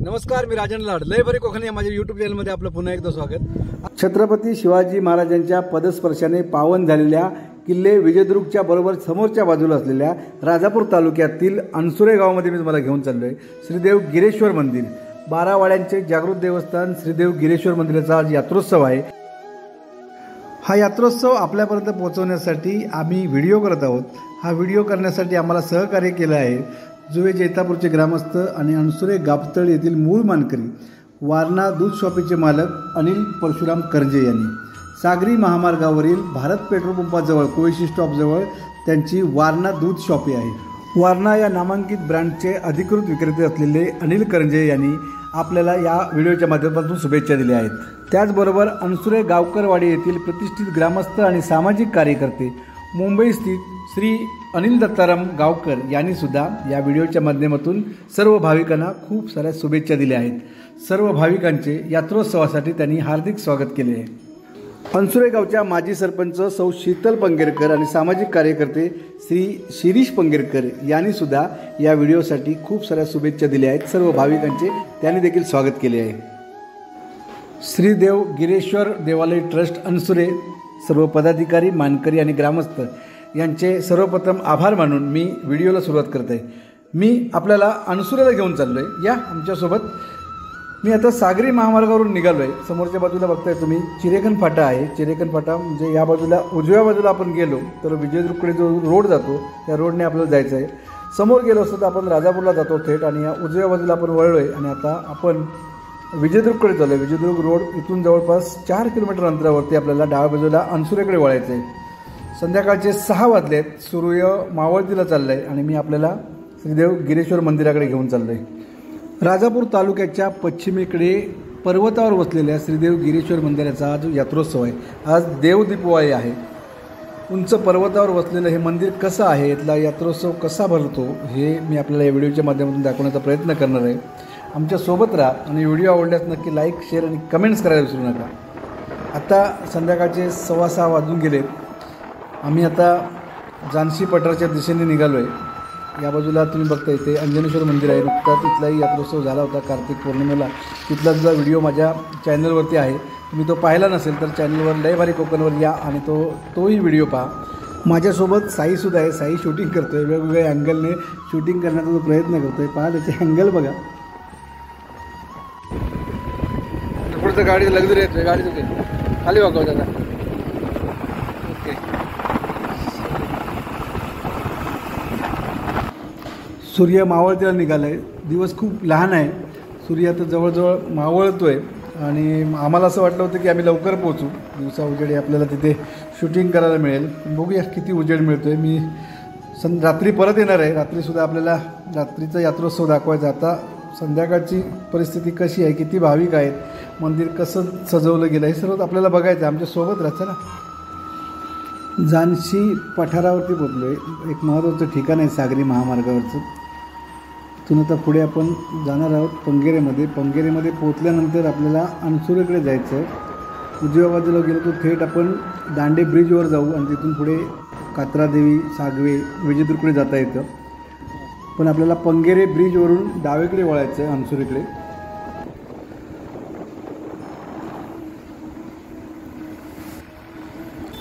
नमस्कार मी राजन लाड. लय बरे कोकणी या माझ्या युट्यूब चॅनलमध्ये आपलं पुन्हा एकदा स्वागत. छत्रपती शिवाजी महाराजांच्या पदस्पर्शाने पावन झालेल्या किल्ले विजयदुर्गच्या बरोबर समोरच्या बाजूला असलेल्या राजापूर तालुक्यातील अनसुरे गावामध्ये मी तुम्हाला घेऊन चाललो आहे श्रीदेव गिरेश्वर मंदिर. बारावाड्यांचे जागृत देवस्थान श्रीदेव गिरेश्वर मंदिराचा आज यात्रोत्सव आहे. हा यात्रोत्सव आपल्यापर्यंत पोहोचवण्यासाठी आम्ही व्हिडिओ करत आहोत. हा व्हिडिओ करण्यासाठी आम्हाला सहकार्य केलं आहे. जुवे जैतापूरचे ग्रामस्थ आणि अणसुरे गाबतळ येथील मूळ मानकरी वारणा दूध शॉपीचे मालक अनिल परशुराम करजे यांनी. सागरी महामार्गावरील भारत पेट्रोल पंपाजवळ कोविशी स्टॉपजवळ त्यांची वारणा दूध शॉपी आहे. वारणा या नामांकित ब्रँडचे अधिकृत विक्रेते असलेले अनिल करंजे यांनी आपल्याला या व्हिडिओच्या माध्यमातून शुभेच्छा दिल्या आहेत. त्याचबरोबर अनसुरे गावकरवाडी येथील प्रतिष्ठित ग्रामस्थ आणि सामाजिक कार्यकर्ते मुंबई स्थित श्री अनिल दत्ताराम गावकर यांनी सुद्धा या व्हिडिओच्या माध्यमातून सर्व भाविकांना खूप साऱ्या शुभेच्छा दिल्या आहेत. सर्व भाविकांचे यात्रोत्सवासाठी त्यांनी हार्दिक स्वागत केले आहे. अनसुरे गावच्या माजी सरपंच सौ शीतल पंगेरकर आणि सामाजिक कार्यकर्ते श्री शिरीष पंगेरकर यांनी सुद्धा या व्हिडिओसाठी खूप साऱ्या शुभेच्छा दिल्या आहेत. सर्व भाविकांचे त्यांनी देखील स्वागत केले आहे. श्रीदेव गिरेश्वर देवालय ट्रस्ट अनसुरे सर्व पदाधिकारी मानकरी आणि ग्रामस्थ यांचे सर्वप्रथम आभार मानून मी व्हिडिओला सुरुवात करत आहे मी आपल्याला अनसुरेला घेऊन चाललो आहे या आमच्यासोबत मी आता सागरी महामार्गावरून निघालो आहे समोरच्या बाजूला बघताय तुम्ही चिरेकन फाटा आहे. चिरेकन फाटा म्हणजे या बाजूला उजव्या बाजूला आपण गेलो तर विजयदुर्गकडे जो रोड जातो त्या रोडने आपल्याला जायचं आहे. समोर गेलो असतो तर आपण राजापूरला जातो थेट आणि या उजव्या बाजूला आपण वळलो आहे आणि आता आपण विजयदुर्गकडे चाललो आहे विजयदुर्ग रोड इथून जवळपास चार किलोमीटर अंतरावरती आपल्याला डाव्या बाजूला अनसुरेकडे वळायचं आहे संध्याकाळचे सहा वाजले आहेत सूर्य मावळतीला चाललं आहे आणि मी आपल्याला श्रीदेव गिरेश्वर मंदिराकडे घेऊन चाललो आहे राजापूर तालुक्याच्या पश्चिमेकडे पर्वतावर वसलेल्या श्रीदेव गिरेश्वर मंदिराचा आज यात्रोत्सव आहे. आज देवदीपवाळी आहे. उंच पर्वतावर वसलेलं हे मंदिर कसं आहे? इथला यात्रोत्सव कसा भरतो? हे मी आपल्याला या व्हिडिओच्या माध्यमातून दाखवण्याचा प्रयत्न करणार आहे. आमच्यासोबत राहा आणि व्हिडिओ आवडल्यास नक्की लाईक शेअर आणि कमेंट्स करायला विसरू नका. आता संध्याकाळचे सव्वा सहा वाजून गेलेत. आम्ही आता जानशी पठारच्या दिशेने निघालो आहे या बाजूला तुम्ही बघता इथे अंजनेश्वर मंदिर आहे. नुकताच तिथलाही यात्रोत्सव झाला होता कार्तिक पौर्णिमेला. तिथला जो व्हिडिओ माझ्या चॅनलवरती आहे तुम्ही तो पाहिला नसेल तर चॅनलवर लय भारी कोकणवर या आणि तो तोही व्हिडिओ पहा. माझ्यासोबत साईसुद्धा आहे. साई शूटिंग करतो आहे वेगवेगळ्या अँगलने शूटिंग करण्याचा तो प्रयत्न करतो आहे पहा त्याचे अँगल बघा. पुढचं गाडी लग्झरी येतोय गाडी तुझे खाली वागव दादा सूर्य मावळतीला निघाला आहे दिवस खूप लहान आहे. सूर्य आता जवळजवळ मावळतो आहे आणि आम्हाला असं वाटलं होतं की आम्ही लवकर पोहोचू. दिवसा उजेडी आपल्याला तिथे शूटिंग करायला मिळेल. बघूया किती उजेड मिळतो आहे मी सं रात्री परत येणार आहे. रात्रीसुद्धा आपल्याला रात्रीचा यात्रोत्सव दाखवायचा आता संध्याकाळची परिस्थिती कशी आहे? किती भाविक आहेत? मंदिर कसं सजवलं गेलं? हे सर्व आपल्याला बघायचं आहे. आमच्यासोबत राहा. चला. जानशी पठारावरती बोललो आहे एक महत्त्वाचं ठिकाण आहे सागरी महामार्गावरचं. तिथून आता पुढे आपण जाणार आहोत पंगेरेमध्ये. पंगेरेमध्ये पोचल्यानंतर आपल्याला अनसुरेकडे जायचं आहे उजव्या बाजूला गेलो तर थेट आपण दांडे ब्रिजवर जाऊ आणि तिथून पुढे कात्रादेवी सागवे विजयदुर्गकडे जाता येतं. पण आपल्याला पंगेरे ब्रिजवरून डावेकडे वळायचं आहे अनसुरीकडे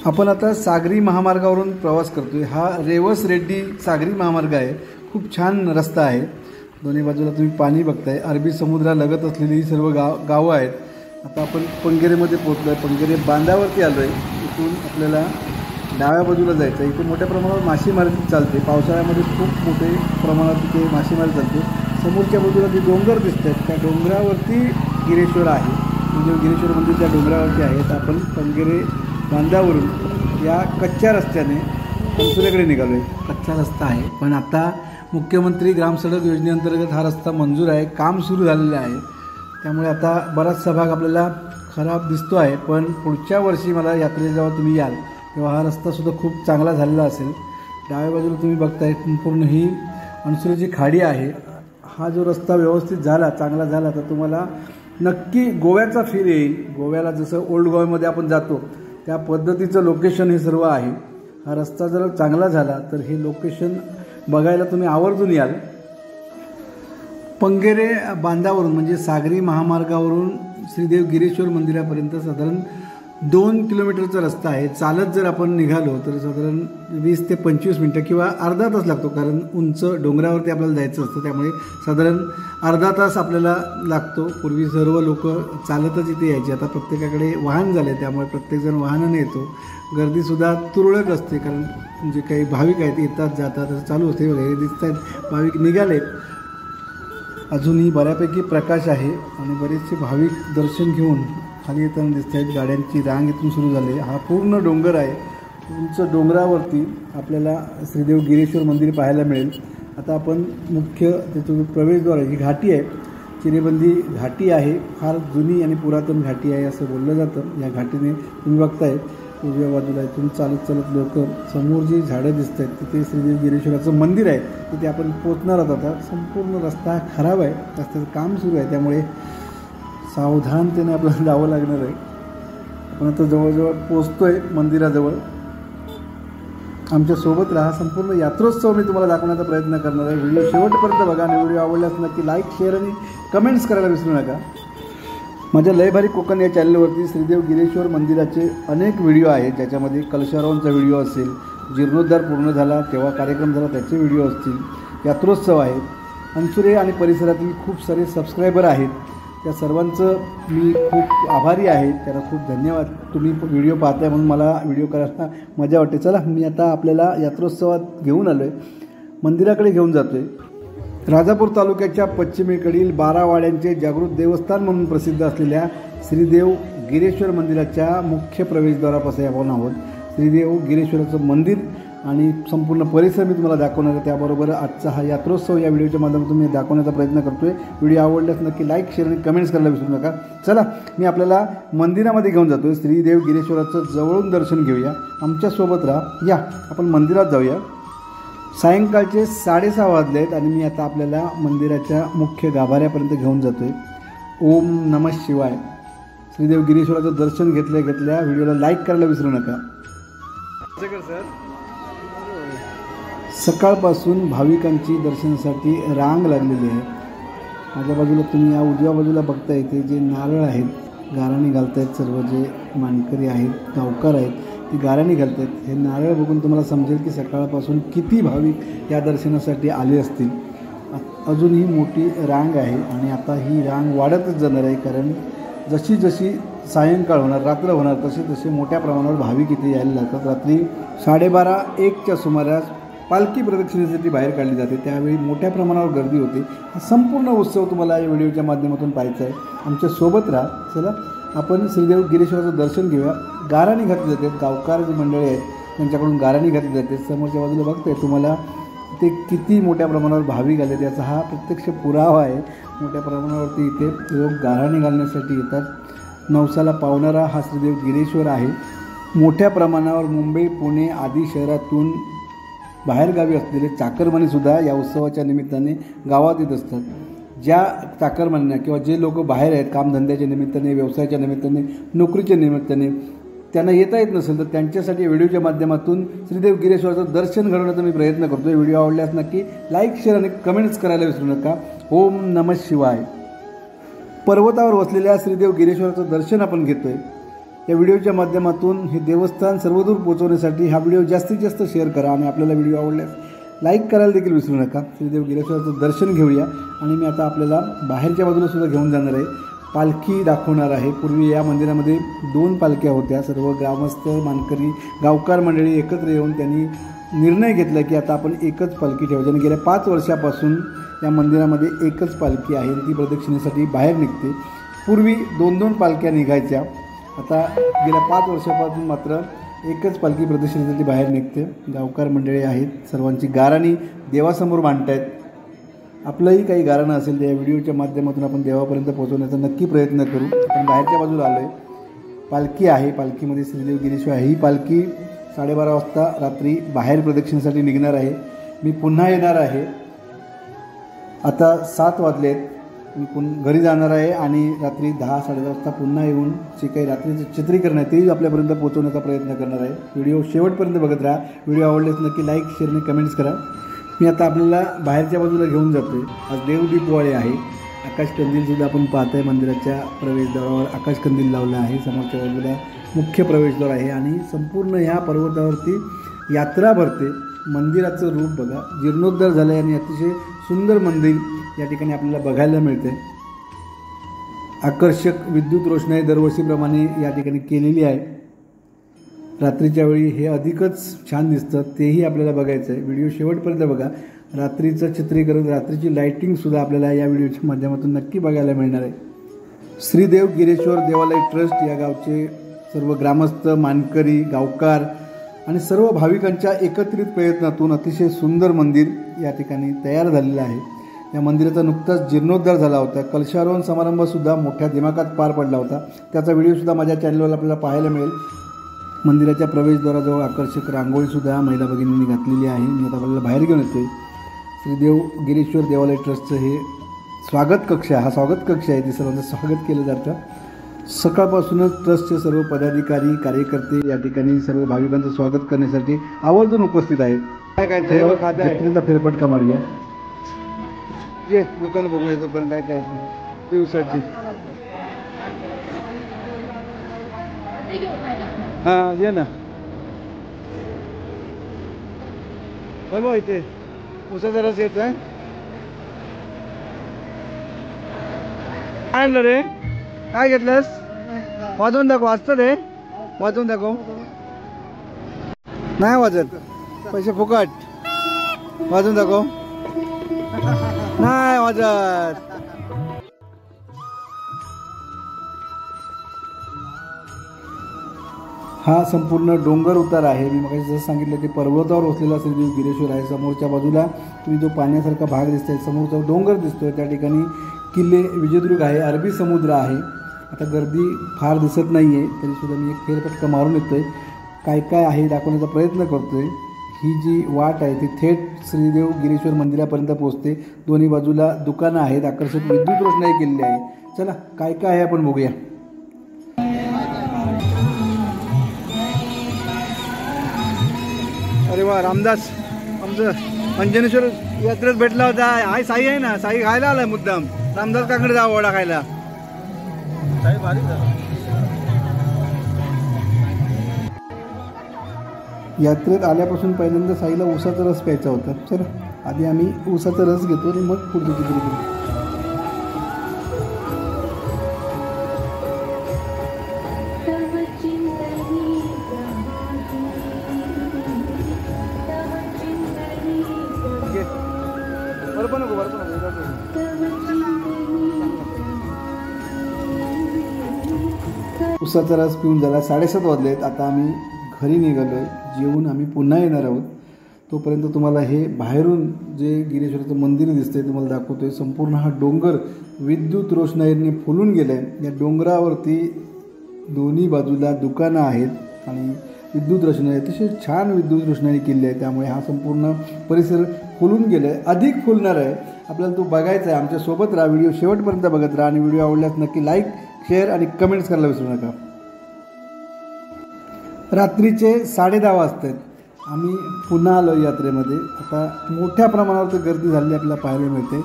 आपण आता सागरी महामार्गावरून प्रवास करतोय. हा रेवस रेड्डी सागरी महामार्ग आहे. खूप छान रस्ता आहे. दोन्ही बाजूला तुम्ही पाणी बघताय. अरबी समुद्रालगत असलेली ही सर्व गाव गावं आहेत. आता आपण पंगेरेमध्ये पोचलो आहे पंगेरे बांधावरती आलो आहे इथून आपल्याला डाव्या बाजूला जायचं आहे इथे मोठ्या प्रमाणावर मासेमारी चालते. पावसाळ्यामध्ये खूप मोठे प्रमाणात तिथे मासेमारी चालते. समोरच्या बाजूला जे डोंगर दिसत आहेत त्या डोंगरावरती गिरेश्वर आहे. म्हणजे गिरेश्वर मंदिर त्या डोंगरावरती आहे. तर आपण पंगेरे बांधावरून या कच्च्या रस्त्याने पंचुऱ्याकडे निघालो आहे कच्चा रस्ता आहे. पण आता मुख्यमंत्री ग्रामसडक योजनेअंतर्गत हा रस्ता मंजूर आहे काम सुरू झालेलं आहे. त्यामुळे आता बराचसा भाग आपल्याला खराब दिसतो आहे पण पुढच्या वर्षी मला यात्रेला जेव्हा तुम्ही याल तेव्हा हा रस्तासुद्धा खूप चांगला झालेला असेल. डाव्या बाजूला तुम्ही बघताय संपूर्ण ही अणसुरीची खाडी आहे. हा जो रस्ता व्यवस्थित झाला चांगला झाला तर तुम्हाला नक्की गोव्याचा फील येईल. गोव्याला जसं ओल्ड गोव्यामध्ये आपण जातो त्या पद्धतीचं लोकेशन हे सर्व आहे. हा रस्ता जर चांगला झाला तर हे लोकेशन बघायला तुम्ही आवर्जून याल. पंगेरे बांधावरून म्हणजे सागरी महामार्गावरून श्रीदेव गिरेश्वर मंदिरापर्यंत साधारण दोन किलोमीटरचा रस्ता आहे. चालत जर आपण निघालो तर साधारण वीस ते पंचवीस मिनटं किंवा अर्धा तास लागतो कारण उंच डोंगरावरती आपल्याला जायचं असतं त्यामुळे साधारण अर्धा तास आपल्याला लागतो. पूर्वी सर्व लोक चालतच इथे यायचे. आता प्रत्येकाकडे वाहन झाले त्यामुळे प्रत्येकजण वाहनाने येतो. गर्दीसुद्धा तुरळक असते कारण जे काही भाविक आहेत येतात जातात असं चालू असते वगैरे दिसत आहेत भाविक निघाले अजूनही बऱ्यापैकी प्रकाश आहे आणि बरेचसे भाविक दर्शन घेऊन खाली येताना दिसत आहेत गाड्यांची रांग इथून सुरू झाली. आहे. हा पूर्ण डोंगर आहे. उंच डोंगरावरती आपल्याला श्रीदेव गिरेश्वर मंदिर पाहायला मिळेल. आता आपण मुख्य त्याचं प्रवेशद्वार आहे. घाटी आहे. चिरेबंदी घाटी आहे. फार जुनी आणि पुरातन घाटी आहे असं बोललं जातं. या घाटीने तुम्ही बघताय. उजव्या बाजूला इथून चालत चालत लोक समोर जी झाडं दिसत आहेत तिथे श्रीदेव गिरेश्वराचं मंदिर आहे. तिथे आपण पोचणार आहोत आता. संपूर्ण रस्ता खराब आहे. रस्त्याचं काम सुरू आहे. त्यामुळे सावधानतेने आपल्याला जावं लागणार आहे. आपण आता जवळजवळ पोचतो आहे मंदिराजवळ. आमच्यासोबत राहा. संपूर्ण यात्रोत्सव मी तुम्हाला दाखवण्याचा प्रयत्न करणार आहे. व्हिडिओ शेवटपर्यंत बघा. आणि व्हिडिओ आवडल्यास नक्की लाईक शेअर आणि कमेंट्स करायला विसरू नका. म्हणजे माझ्या लयभारी कोकण या चॅनलवरती श्रीदेव गिरेश्वर मंदिराचे अनेक व्हिडिओ आहेत. ज्याच्यामध्ये कलशारावांचा व्हिडिओ असेल जीर्णोद्धार पूर्ण झाला तेव्हा कार्यक्रम झाला त्याचे व्हिडिओ असतील. यात्रोत्सव आहेत अंसुरे आणि परिसरातील खूप सारे सबस्क्रायबर आहेत. त्या सर्वांचं मी खूप आभारी आहे. त्याला खूप धन्यवाद. तुम्ही व्हिडिओ पाहताय म्हणून मला व्हिडिओ करायला मजा वाटते. चला मी आता आपल्याला यात्रोत्सवात घेऊन आलो आहे मंदिराकडे घेऊन जातो आहे राजापूर तालुक्याच्या पश्चिमेकडील बारावाड्यांचे जागृत देवस्थान म्हणून प्रसिद्ध असलेल्या श्रीदेव गिरेश्वर मंदिराच्या मुख्य प्रवेशद्वारापासून आपण आहोत. श्रीदेव गिरेश्वराचं मंदिर आणि संपूर्ण परिसर मी तुम्हाला दाखवणार आहे. त्याबरोबर आजचा हा यात्रोत्सव या व्हिडिओच्या माध्यमातून मी दाखवण्याचा प्रयत्न करतो आहे व्हिडिओ आवडल्यास नक्की लाईक शेअर आणि कमेंट्स करायला विसरू नका. चला मी आपल्याला मंदिरामध्ये घेऊन जातो आहे श्रीदेव गिरेश्वराचं जवळून दर्शन घेऊया. आमच्यासोबत राहा. या आपण मंदिरात जाऊया. सायंकाळचे साडेसहा वाजले आहेत आणि मी आता आपल्याला मंदिराच्या मुख्य गाभाऱ्यापर्यंत घेऊन जातो आहे ओम नमः शिवाय. श्रीदेव गिरीश्वराचं दर्शन घेतल्या घेतल्या व्हिडिओला लाईक करायला विसरू नका. सर सकाळपासून भाविकांची दर्शनासाठी रांग लागलेली आहे. माझ्या बाजूला तुम्ही या उजव्या बाजूला बघता येते जे नारळ आहेत गाराणी घालतायत सर्व जे मानकरी आहेत गावकार आहेत ती गाऱ्याने घालतात हे नारळ बघून तुम्हाला समजेल की सकाळपासून किती भाविक या दर्शनासाठी आले असतील. अजून अजूनही मोठी रांग आहे आणि आता ही रांग वाढतच जाणार आहे कारण जशी जशी सायंकाळ होणार रात्र होणार तसे तसे मोठ्या प्रमाणावर भाविक इथे यायला लागतात. रात्री साडेबारा एकच्या सुमारास पालखी प्रदक्षिणेसाठी बाहेर काढली जाते. त्यावेळी मोठ्या प्रमाणावर गर्दी होते. हा संपूर्ण उत्सव तुम्हाला या व्हिडिओच्या माध्यमातून पाहायचा आहे. आमच्यासोबत राहा. चला. आपण श्रीदेव गिरेश्वराचं दर्शन घेऊया. गाराणी घातली जाते. गावकार जी मंडळी आहेत त्यांच्याकडून गाराणी घातली जाते. समोरच्या बाजूला बघताय तुम्हाला ते किती मोठ्या प्रमाणावर भाविक आले त्याचा हा प्रत्यक्ष पुरावा आहे. मोठ्या प्रमाणावरती इथे लोक गाराणी घालण्यासाठी येतात. नवसाला पावणारा हा श्रीदेव गिरेश्वर आहे. मोठ्या प्रमाणावर मुंबई पुणे आदी शहरातून बाहेरगावी असलेले चाकरमानीसुद्धा या उत्सवाच्या निमित्ताने गावात येत असतात. ज्या चाकरमान्या किंवा जे लोक बाहेर आहेत कामधंद्याच्या निमित्ताने व्यवसायाच्या निमित्ताने नोकरीच्या निमित्ताने त्यांना येता येत नसेल तर त्यांच्यासाठी व्हिडिओच्या माध्यमातून श्रीदेव गिरेश्वराचं दर्शन घडवण्याचा मी प्रयत्न करतो व्हिडिओ आवडल्यास नक्की लाईक शेअर आणि कमेंट्स करायला विसरू नका. ओम नमः शिवाय. पर्वतावर वसलेल्या श्रीदेव गिरेश्वराचं दर्शन आपण घेतोय. या व्हिडिओच्या माध्यमातून हे देवस्थान सर्वदूर पोहोचवण्यासाठी हा व्हिडिओ जास्तीत जास्त शेअर करा आणि आपल्याला व्हिडिओ आवडल्यास लाईक करायला देखील विसरू नका. श्रीदेव गिरेश्वराचं दर्शन घेऊया. आणि मी आता आपल्याला बाहेरच्या बाजूला सुद्धा घेऊन जाणार आहे. पालखी दाखवणार आहे. पूर्वी या मंदिरामध्ये दोन पालख्या होत्या. सर्व ग्रामस्थ मानकरी गावकार मंडळी एकत्र येऊन त्यांनी निर्णय घेतला की आता आपण एकच पालखी ठेवायची. आणि गेल्या पाच वर्षापासून या मंदिरामध्ये एकच पालखी आहे. ती प्रदक्षिणेसाठी बाहेर निघते. पूर्वी दोन दोन पालख्या निघायच्या. आता गेल्या पाच वर्षापासून मात्र एकच पालखी प्रदर्शनासाठी बाहेर निघते. गावकार मंडळी आहेत सर्वांची गाराणी देवासमोर मांडतायत. आपलंही काही गारणं असेल तर या व्हिडिओच्या माध्यमातून आपण देवापर्यंत पोहोचवण्याचा नक्की प्रयत्न करू. आपण बाहेरच्या बाजूला आलो आहे पालखी आहे. पालखीमध्ये श्रीदेव गिरीश्वर ही पालखी साडेबारा वाजता रात्री बाहेर प्रदक्षिणेसाठी निघणार आहे. मी पुन्हा येणार आहे. आता सात वाजले आहेत मी पुन घरी जाणार आहे आणि रात्री दहा साडेदहा वाजता पुन्हा येऊन जे काही रात्रीचं चित्रीकरण आहे तेही आपल्यापर्यंत पोहोचवण्याचा प्रयत्न करणार आहे. व्हिडिओ शेवटपर्यंत बघत राहा. व्हिडिओ आवडल्यास नक्की लाईक शेअर आणि कमेंट्स करा. मी आता आपल्याला बाहेरच्या बाजूला घेऊन जातोय. आज देवदीपवाळे आहे. आकाश कंदीलसुद्धा आपण पाहतोय. मंदिराच्या प्रवेशद्वारावर आकाश कंदील लावला आहे. समोरच्या बाजूला मुख्य प्रवेशद्वार आहे आणि संपूर्ण ह्या पर्वतावरती यात्रा भरते. मंदिराचं रूप बघा. जीर्णोद्धार झालं आहे आणि अतिशय सुंदर मंदिर या ठिकाणी आपल्याला बघायला मिळते. आकर्षक विद्युत रोषणाई दरवर्षीप्रमाणे या ठिकाणी केलेली आहे. रात्रीच्या वेळी हे अधिकच छान दिसतं तेही आपल्याला बघायचं आहे व्हिडिओ शेवटपर्यंत बघा. रात्रीचं चित्रीकरण रात्रीची लाईटिंगसुद्धा आपल्याला या व्हिडिओच्या माध्यमातून नक्की बघायला मिळणार आहे. श्रीदेव गिरेश्वर देवालय ट्रस्ट या गावचे सर्व ग्रामस्थ मानकरी गावकार आणि सर्व भाविकांच्या एकत्रित प्रयत्नातून अतिशय सुंदर मंदिर या ठिकाणी तयार झालेलं आहे. या मंदिराचा नुकताच जीर्णोद्धार झाला होता. कलशारोहण समारंभसुद्धा मोठ्या दिमागात पार पडला होता. त्याचा व्हिडिओसुद्धा माझ्या चॅनलवर आपल्याला पाहायला मिळेल. मंदिराच्या प्रवेशद्वाराजवळ आकर्षक रांगोळीसुद्धा महिला भगिनींनी घातलेली आहे. मी आता आपल्याला बाहेर घेऊन येतोय. श्रीदेव गिरीश्वर देवालय ट्रस्टचं हे स्वागत कक्ष आहे. हा स्वागत कक्ष आहे. ते सर्वांचं स्वागत केलं जातं. सकाळपासूनच ट्रस्टचे सर्व पदाधिकारी कार्यकर्ते या ठिकाणी सर्व भाविकांचं स्वागत करण्यासाठी आवर्जून उपस्थित आहेत. काय काय जत्रेचा फेरफटका मारूया. ये दुकान बघू येतो पण काय काय दिवसाची. हां ये ना. बघा इथे. उसा जराच येत आहे काय आणलं रे? काय घेतलंस? वाजवून दाखव वाजतं रे. वाजवून दाखव. नाही वाजत. पैसे फुकट. वाजवून दाखव. नाही वाजत. हा संपूर्ण डोंगर उतार आहे. मी मग जसं सांगितलं की पर्वतावर वसलेला श्रीदेव गिरेश्वर आहे. समोरच्या बाजूला तुम्ही जो पाण्यासारखा भाग दिसतोय समोरचा डोंगर दिसतोय त्या ठिकाणी किल्ले विजयदुर्ग आहे अरबी समुद्र आहे. आता गर्दी फार दिसत नाही आहे तरीसुद्धा मी एक फेरफटका मारून येतोय. काय काय आहे दाखवण्याचा प्रयत्न करतोय. ही जी वाट आहे ती थेट श्रीदेव गिरीश्वर मंदिरापर्यंत पोहोचते. दोन्ही बाजूला दुकानं आहेत आकर्षक विद्युत रोषणाई केलेली आहे. चला काय काय आहे आपण बघूया. अरे वा रामदास आमचं अंजनेश्वर यात्रेत भेटला होता. हाय साई आहे ना साई खायला आलाय मुद्दाम. रामदास काकडे जावं वडा खायला. यात्रेत आल्यापासून पहिल्यांदा साईला ऊसाचा रस प्यायचा होता. चला आधी आम्ही ऊसाचा रस घेतो आणि मग पुढची तिकडे घेतो उसाचा रस पिऊन झाला. साडेसात वाजलेत. आता आम्ही घरी निघालो आहे. जेवून आम्ही पुन्हा येणार आहोत. तोपर्यंत तुम्हाला हे बाहेरून जे गिरीश्वराचं मंदिर दिसतंय तुम्हाला दाखवतो आहे संपूर्ण हा डोंगर विद्युत रोषणाईने फुलून गेलं आहे या डोंगरावरती दोन्ही बाजूला दुकानं आहेत आणि विद्युत रोषणाई अतिशय छान विद्युत रोषणाई केली आहे. त्यामुळे हा संपूर्ण परिसर फुलून गेला आहे अधिक फुलणार आहे. आपल्याला तो बघायचा आहे. आमच्यासोबत राहा. व्हिडिओ शेवटपर्यंत बघत राहा. आणि व्हिडिओ आवडल्यास नक्की लाईक शेअर आणि कमेंट्स करायला विसरू नका. रात्रीचे साडे दहा वाजतात आम्ही पुन्हा आलो यात्रेमध्ये. आता मोठ्या प्रमाणावर तर गर्दी झाली आपल्याला पाहायला मिळते.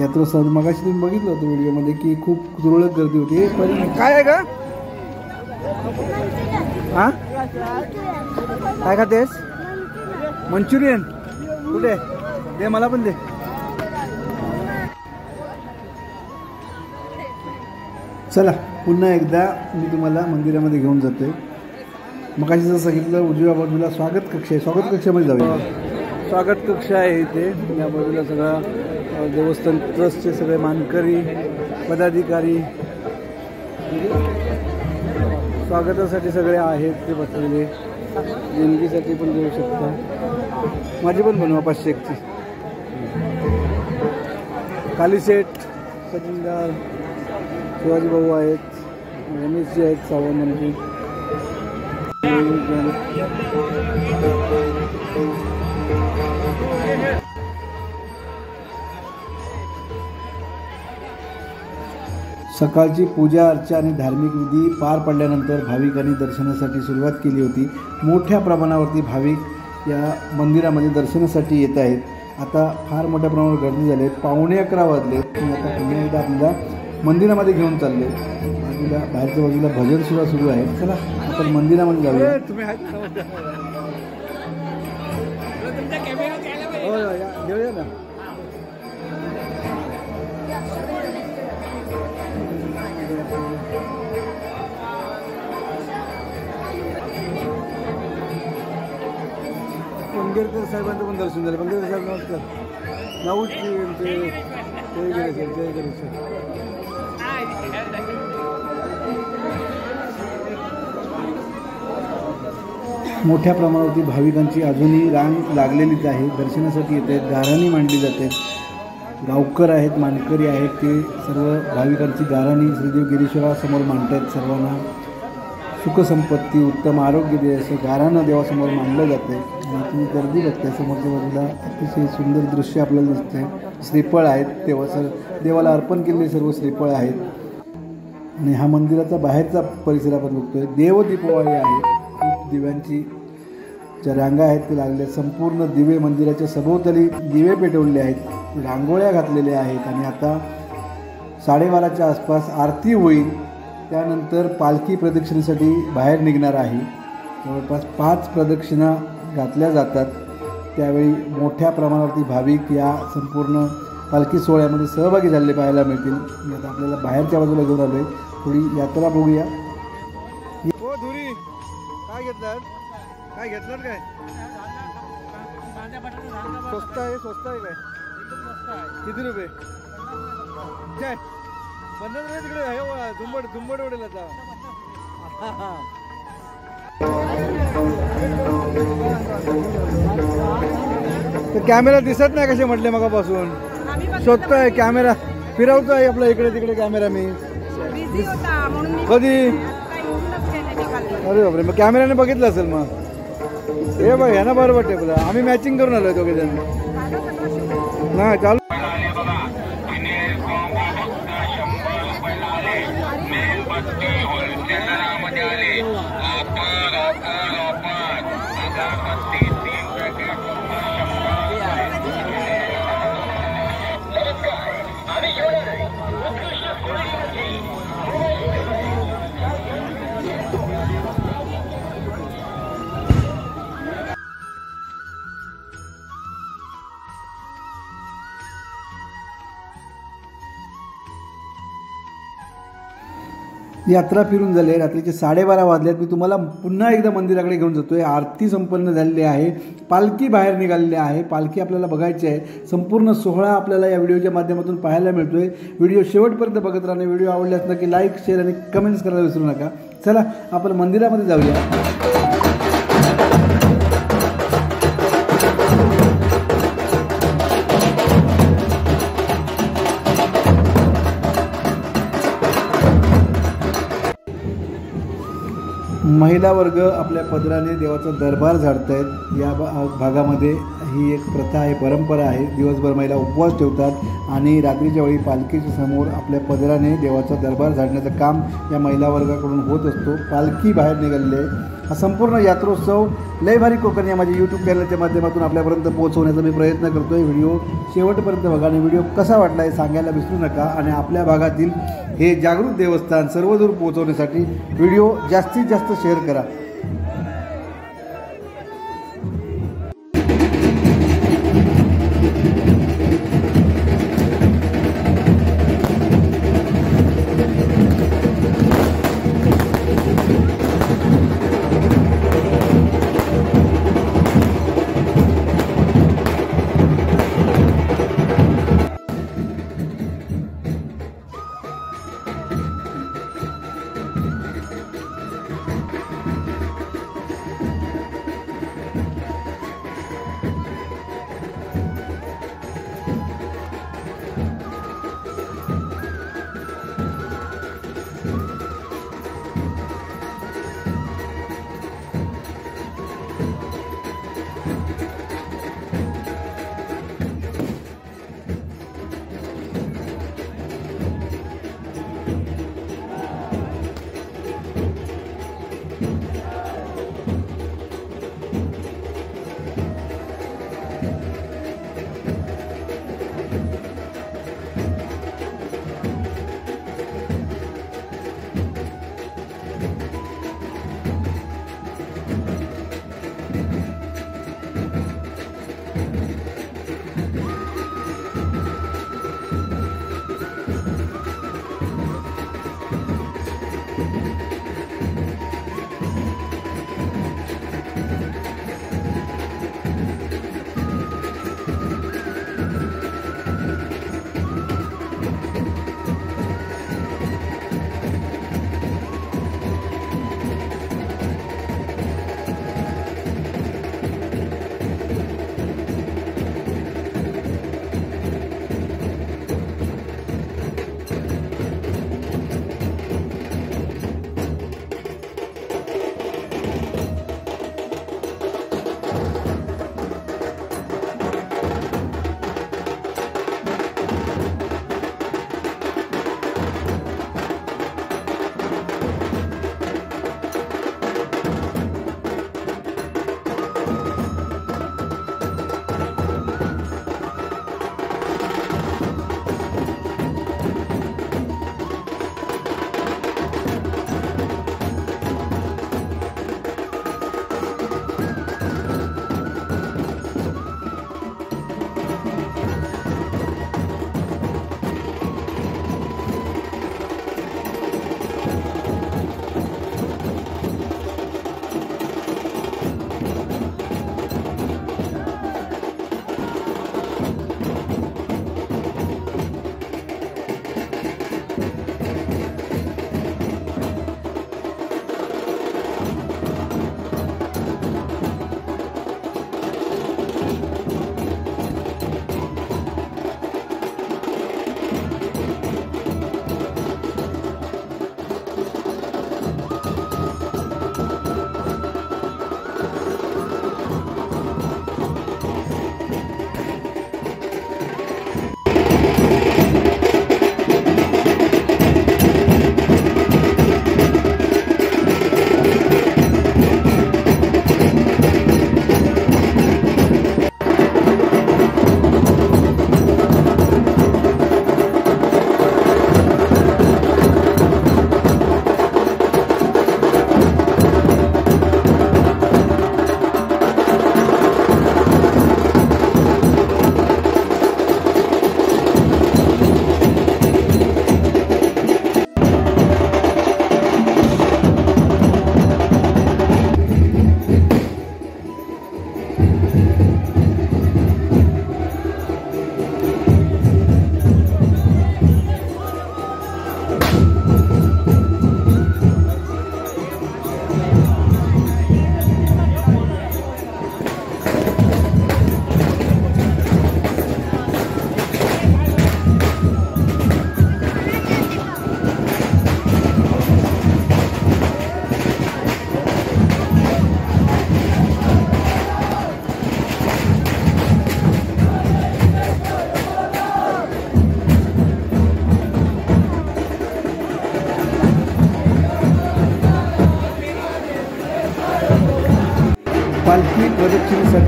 यात्रोत्सव मगाशी तुम्ही बघितलं होतं व्हिडिओमध्ये की खूप तुरळक गर्दी होती. पण काय आहे का हा? काय खातेस? मंचुरियन. कुठे? दे मला पण दे. चला पुन्हा एकदा मी तुम्हाला मंदिरामध्ये घेऊन जाते मग जसं सांगितलं उजव्या बाजूला स्वागत कक्ष आहे. स्वागत कक्षामध्ये जाऊया. स्वागत कक्ष आहे इथे. या बाजूला सगळा देवस्थान ट्रस्टचे सगळे मानकरी पदाधिकारी. स्वागतासाठी सगळे आहेत ते बसलेले देणगीसाठी पण देऊ शकता. माझी पण बनवा पाचशे एकची. कालीसेठ सचिनदार शिवाजी भाऊ आहेत रमेशजी आहेत सावंत म्हणजे सकाळची पूजा अर्चा आणि धार्मिक विधी पार पडल्यानंतर भाविकांनी दर्शनासाठी सुरुवात केली होती. मोठ्या प्रमाणावरती भाविक या मंदिरामध्ये दर्शनासाठी येत आहेत. आता फार मोठ्या प्रमाणावर गर्दी झाली आहे. पावणे अकरा वाजले. आता पुन्हा एकदा आपल्याला मंदिरामध्ये घेऊन चालले. बाजूला बाहेरच्या बाजूला भजन सुद्धा सुरू आहे. चला आपण मंदिरामध्ये जाऊया. तुम्ही हो या घेऊया ना. पंगेरकर साहेबांचं पण दर्शन झालं. पंगेरकर साहेब नमस्कार. नाऊच यांचे. जय गणेश जय गणेश. मोठ्या प्रमाणावरती भाविकांची अजूनही रांग लागलेलीच आहे. दर्शनासाठी येत आहेत गाराणी मांडली जाते गावकर आहेत मानकरी आहेत ते सर्व भाविकांची गाराणी श्रीदेव गिरीश्वरासमोर मांडत आहेत. सर्वांना सुखसंपत्ती उत्तम आरोग्य दे असं गाराणं देवासमोर मांडलं जातं आणि तुम्ही गर्दी बघताय समोरच्या बाजूला अतिशय सुंदर दृश्य आपल्याला दिसतंय. श्रीफळ आहेत तेव्हा सर देवाला अर्पण केलेले सर्व श्रीफळ आहेत. आणि हा मंदिराचा बाहेरचा परिसर आपण बघतोय. देवदीपवाळी आहे. दिव्यांची ज्या रांगा आहेत ते लागल्या. संपूर्ण दिवे मंदिराच्या सभोवताली दिवे पेटवलेले आहेत रांगोळ्या घातलेल्या आहेत आणि आता साडेबाराच्या आसपास आरती होईल. त्यानंतर पालखी प्रदक्षिणेसाठी बाहेर निघणार आहे. जवळपास पाच प्रदक्षिणा घातल्या जातात. त्यावेळी मोठ्या प्रमाणावरती भाविक या संपूर्ण पालखी सोहळ्यामध्ये सहभागी झालेले पाहायला मिळतील. मी आता आपल्याला बाहेरच्या बाजूला घेऊन आलो आहे थोडी यात्रा बघूया. हो, काय घेतलं? काय घेतलं काय? स्वस्त आहे स्वस्त आहे काय? किती रुपये? काय पन्नास रुपये तिकडे आहे वा, झुंबड झुंबड उडेल आता ते कॅमेरा दिसत नाही कसे म्हटले मगापासून. शोधतोय कॅमेरा फिरवतोय आपला इकडे तिकडे कॅमेरा मी कधी? अरे बापरे मग कॅमेऱ्याने बघितलं असेल मग. हे बघ ह्यानं बरं वाटते तुला आम्ही मॅचिंग करून आलोय दोघे जण. नाही चालू यात्रा फिरून झाली आहे. रात्रीचे साडेबारा वाजल्यात मी तुम्हाला पुन्हा एकदा मंदिराकडे घेऊन जातोय. आरती संपन्न झालेली आहे. पालखी बाहेर निघालेली आहे. पालखी आपल्याला बघायची आहे. संपूर्ण सोहळा आपल्याला या व्हिडिओच्या माध्यमातून पाहायला मिळतोय. व्हिडिओ शेवटपर्यंत बघत राहणे. व्हिडिओ आवडल्यास नक्की लाईक शेअर आणि कमेंट्स करायला विसरू नका. चला आपण मंदिरामध्ये जाऊया. महिला वर्ग आपल्या पदराने देवाचा दरबार झाडतायत. या भा- भागामध्ये ही एक प्रथा आहे परंपरा आहे. दिवसभर महिला उपवास ठेवतात आणि रात्रीच्या वेळी पालखीच्या समोर आपल्या पदराने देवाचा दरबार झाडण्याचं काम या महिला वर्गाकडून होत असतो. पालखी बाहेर निघालेले आहे. हा संपूर्ण यात्रोत्सव लय भारी कोकण या माझ्या यूट्यूब चॅनलच्या माध्यमातून आपल्यापर्यंत पोहोचवण्याचा मी प्रयत्न करतोय. व्हिडिओ शेवटपर्यंत बघा आणि व्हिडिओ कसा वाटला हे सांगायला विसरू नका. आणि आपल्या भागातील हे जागृत देवस्थान सर्वदूर पोहोचवण्यासाठी व्हिडिओ जास्तीत जास्त शेअर करा.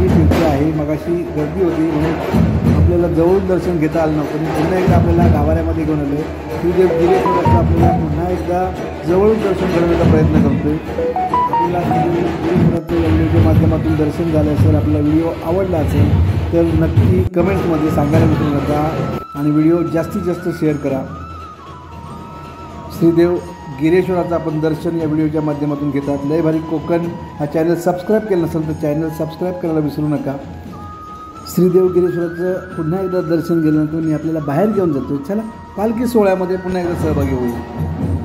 प्रदक्षिणेसाठी फिरते आहे मगाशी गर्दी होती म्हणून आपल्याला जवळून दर्शन घेता आलं नव्हतं. पण पुन्हा एकदा आपल्याला गाभाऱ्यामध्ये घेऊन आलो आहे शिवदेव गिरीश्वराचं आपल्याला पुन्हा एकदा जवळून दर्शन करण्याचा प्रयत्न करतो आपल्याला गिरीश्वराचं व्हिडिओच्या माध्यमातून दर्शन झालं असेल आपला व्हिडिओ आवडला असेल तर नक्की कमेंट्समध्ये सांगायला विसरू नका. आणि व्हिडिओ जास्तीत जास्त शेअर करा. श्रीदेव गिरेश्वराचं आपण दर्शन या व्हिडिओच्या माध्यमातून घेतात लय भारी कोकण. हा चॅनल सबस्क्राईब केला नसेल तर चॅनल सबस्क्राईब करायला विसरू नका. श्रीदेव गिरेश्वराचं पुन्हा एकदा दर्शन गेल्यानंतर मी आपल्याला बाहेर घेऊन जातो चला पालखी सोहळ्यामध्ये पुन्हा एकदा सहभागी होईल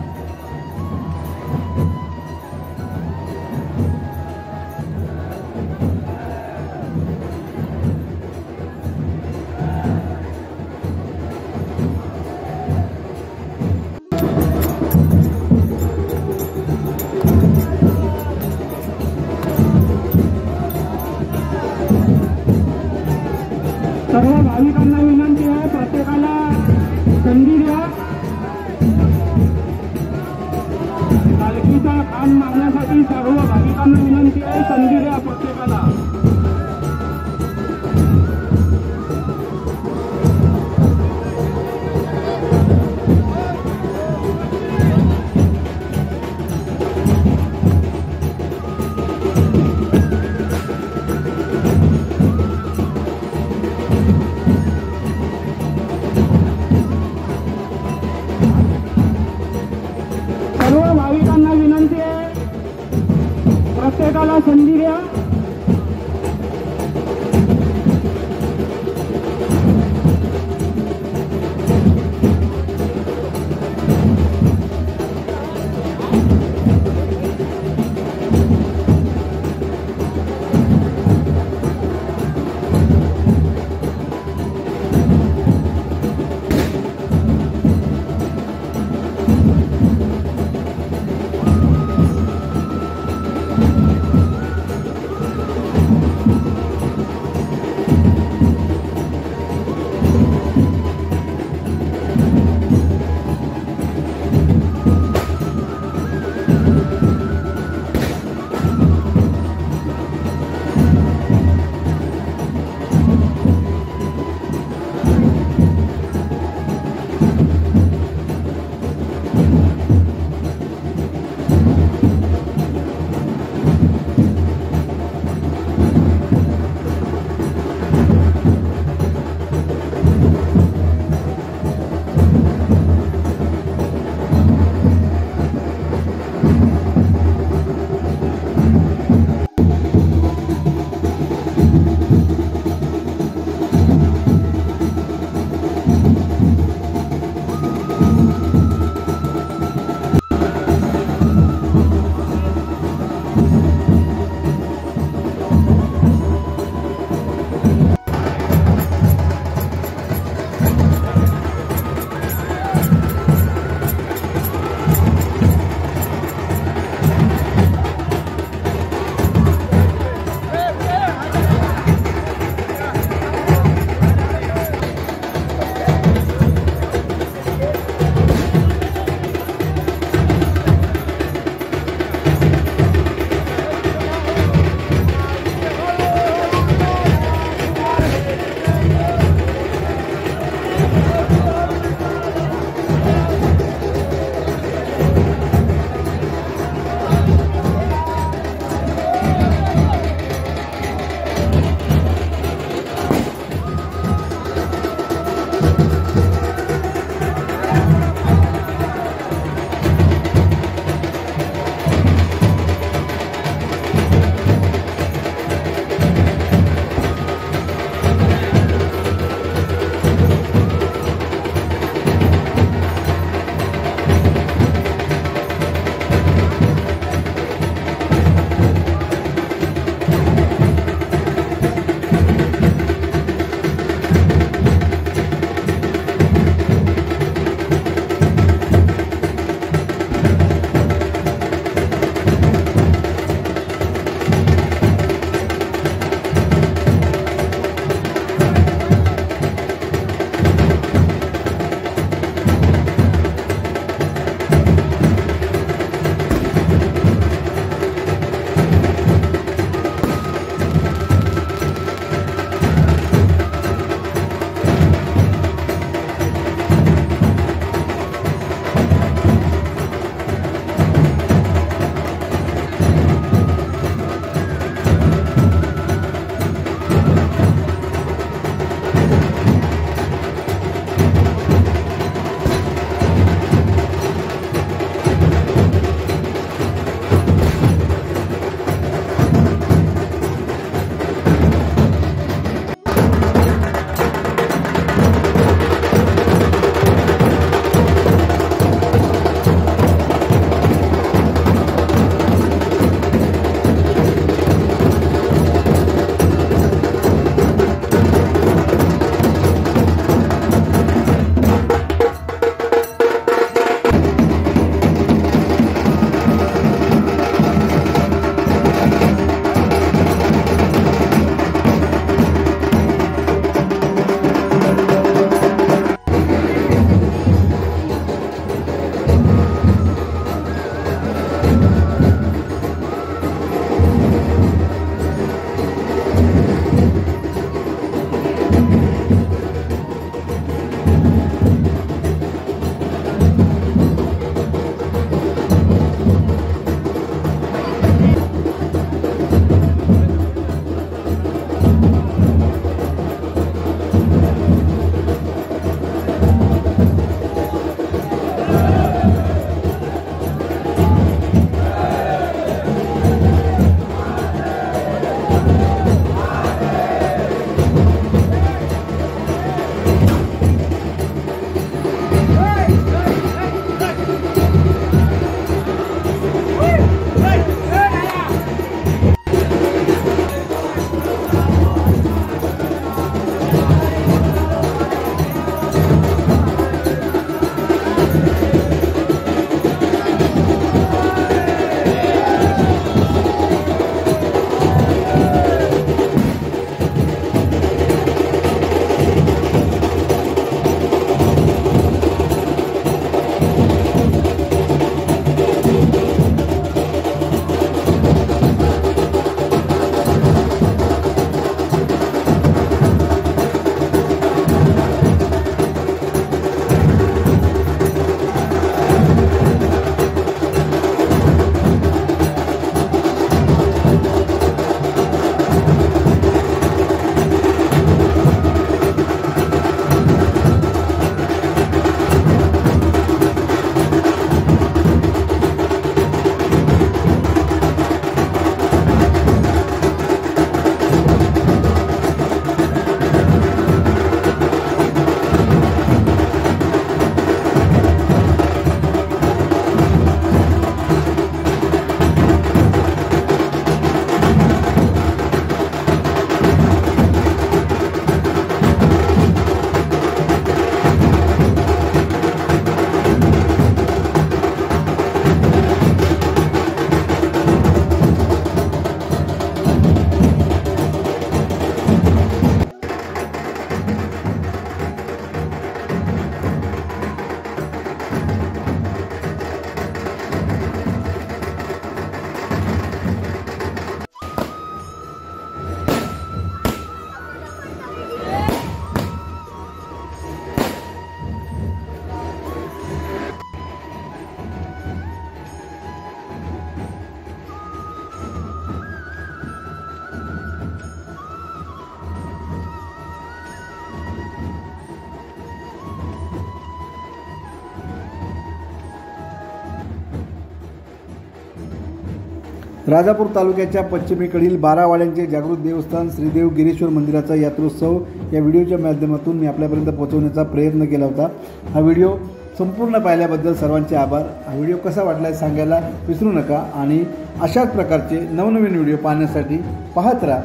राजापूर तालुक्याच्या पश्चिमेकडील बारावाड्यांचे जागृत देवस्थान श्रीदेव गिरीश्वर मंदिराचा यात्रोत्सव या व्हिडिओच्या माध्यमातून मी आपल्यापर्यंत पोहोचवण्याचा प्रयत्न केला होता. हा व्हिडिओ संपूर्ण पाहिल्याबद्दल सर्वांचे आभार. हा व्हिडिओ कसा वाटला आहे सांगायला विसरू नका आणि अशाच प्रकारचे नवनवीन व्हिडिओ पाहण्यासाठी पाहत राहा.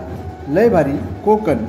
लय भारी कोकण.